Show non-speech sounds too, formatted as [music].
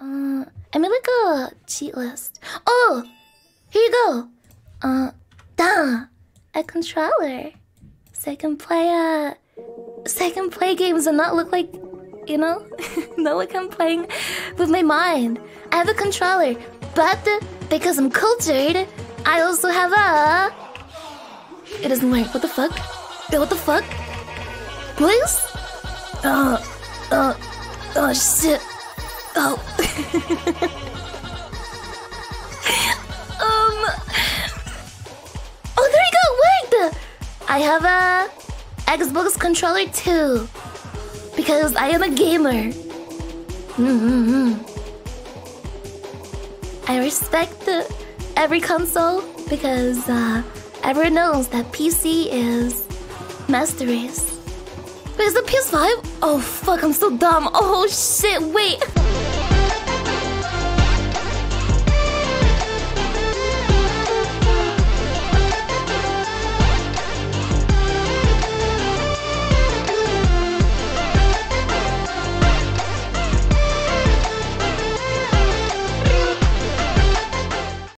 Uh, I made like a cheat list. Oh, here you go. Uh, duh, a controller, so I can play uh, so I can play games and not look like, you know, [laughs] not like I'm playing with my mind. I have a controller, but because I'm cultured, I also have a. It doesn't work. What the fuck? What the fuck? Please? Uh, uh, oh shit. Oh. [laughs] um. Oh, there you go. Wait. I have a Xbox controller too, because I am a gamer. Mm-hmm. I respect the, every console because uh, everyone knows that PC is master race. Wait, is the PS5? Oh fuck, I'm so dumb. Oh shit, wait. [laughs]